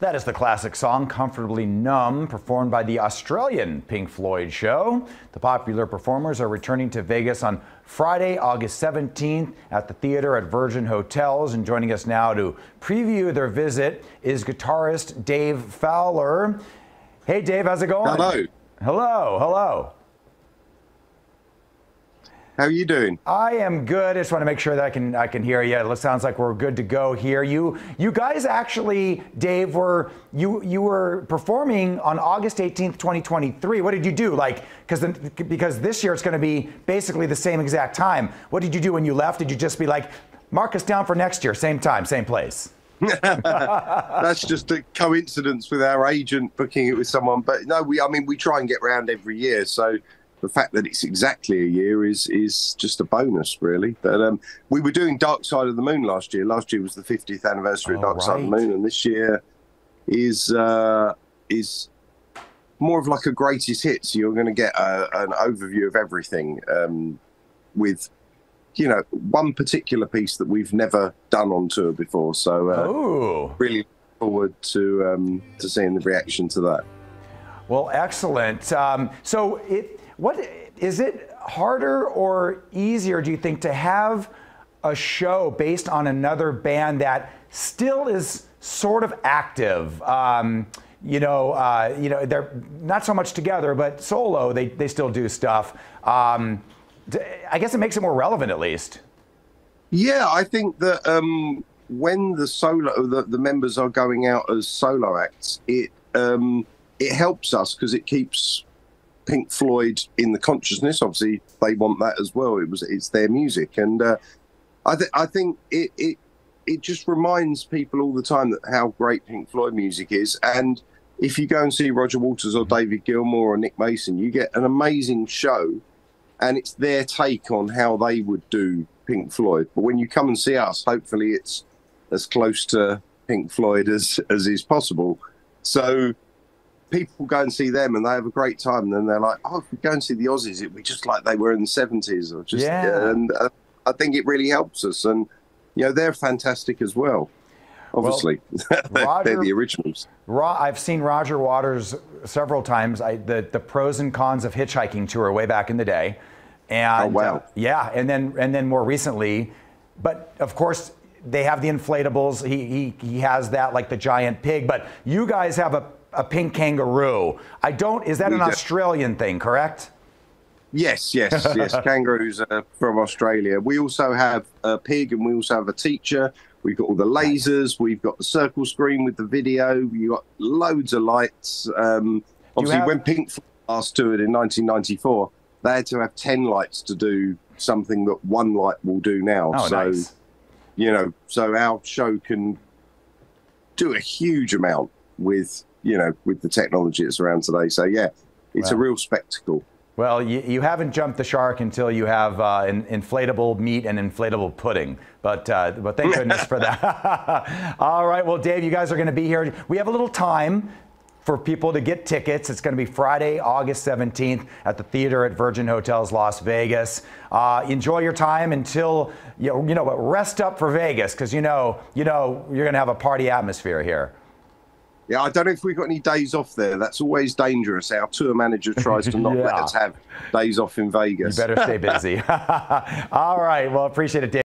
That is the classic song Comfortably Numb, performed by the Australian Pink Floyd show. The popular performers are returning to Vegas on Friday, August 17th at the theater at Virgin Hotels. And joining us now to preview their visit is guitarist Dave Fowler. Hey, Dave, how's it going? Hello. Hello, hello. How are you doing? I am good. I just want to make sure that I can I can hear you. It sounds like we're good to go here. You you guys actually, Dave, were you you were performing on August 18th, 2023. What did you do? Like because because this year it's going to be basically the same exact time. What did you do when you left? Did you just be like, mark us down for next year, same time, same place? That's just a coincidence with our agent booking it with someone. But no, we I mean we try and get round every year, so the fact that it's exactly a year is is just a bonus, really. But um, we were doing Dark Side of the Moon last year. Last year was the 50th anniversary of Dark right. Side of the Moon, and this year is uh, is more of like a greatest hits. So you're going to get a, an overview of everything um, with you know one particular piece that we've never done on tour before. So uh, really forward to um, to seeing the reaction to that. Well, excellent. Um, so it what is it harder or easier, do you think, to have a show based on another band that still is sort of active? Um, you know, uh, you know, they're not so much together, but solo, they, they still do stuff. Um, I guess it makes it more relevant, at least. Yeah, I think that um, when the solo the, the members are going out as solo acts, it um, it helps us because it keeps Pink Floyd in the consciousness. Obviously, they want that as well. It was it's their music, and uh, I think I think it, it it just reminds people all the time that how great Pink Floyd music is. And if you go and see Roger Waters or David Gilmour or Nick Mason, you get an amazing show, and it's their take on how they would do Pink Floyd. But when you come and see us, hopefully it's as close to Pink Floyd as as is possible. So people go and see them and they have a great time, and then they're like, "Oh, if we go and see the Aussies, it'd be just like they were in the '70s." Or just, yeah. and uh, I think it really helps us, and you know, they're fantastic as well. Obviously, well, Roger, they're the originals. I've seen Roger Waters several times. I, the the pros and cons of hitchhiking tour way back in the day, and oh, wow, uh, yeah, and then and then more recently, but of course they have the inflatables. He, he, he has that like the giant pig, but you guys have a a pink kangaroo. I don't. Is that we an do. Australian thing? Correct. Yes, yes, yes. Kangaroos are from Australia. We also have a pig, and we also have a teacher. We've got all the lasers. We've got the circle screen with the video. We've got loads of lights. Um, obviously, have... when Pink last toured in 1994, they had to have 10 lights to do something that one light will do now. Oh, so, nice. you know, so our show can do a huge amount with you know, with the technology that's around today. So yeah, it's a real spectacle. Well, you, you haven't jumped the shark until you have uh, in, inflatable meat and inflatable pudding. But, uh, but thank goodness for that. All right. Well, Dave, you guys are going to be here. We have a little time for people to get tickets. It's going to be Friday, August 17th at the theater at Virgin Hotels Las Vegas. Uh, enjoy your time until, you know, you know, rest up for Vegas because you know, you know you're going to have a party atmosphere here. Yeah, I don't know if we've got any days off there. That's always dangerous. Our tour manager tries to not yeah. let us have days off in Vegas. You better stay busy. All right. Well, appreciate it, Dave.